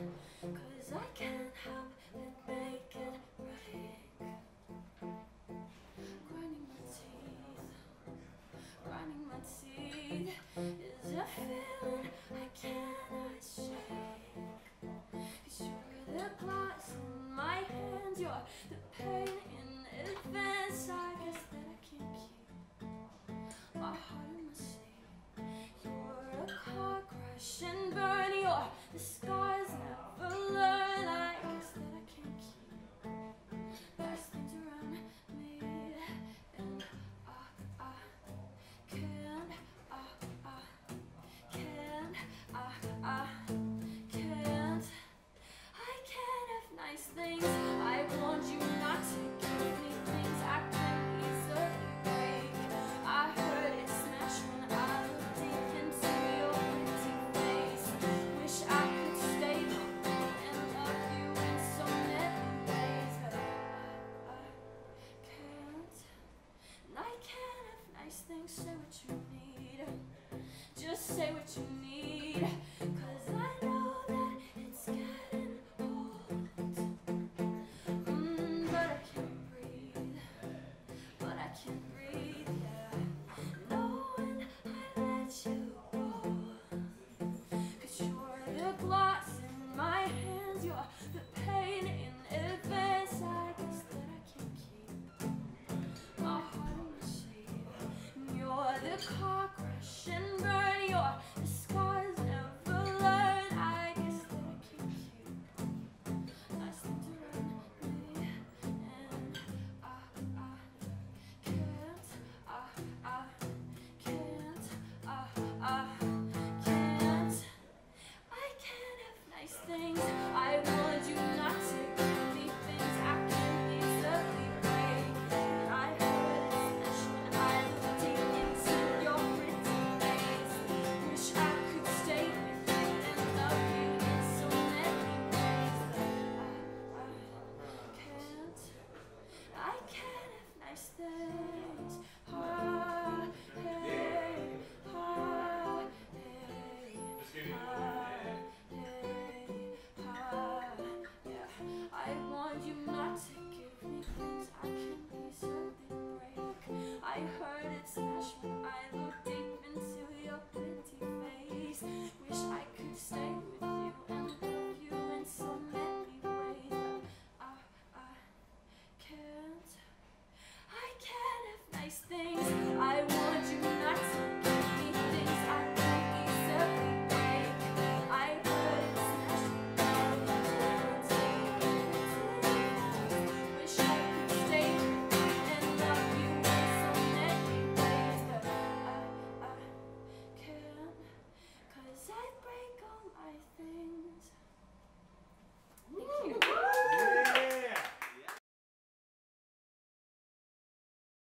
Cause I can't help but make it break. Grinding my teeth Grinding my teeth Is a feeling I cannot shake. Cause you're the glass in my hand You're the pain in advance. I guess that I can't keep My heart in my sleeve You're a car crash and burn you're the sky's never low. everything, say what you need. Just say what you need. Cause I know that it's getting old. Mm, but I can't breathe. But I can't breathe.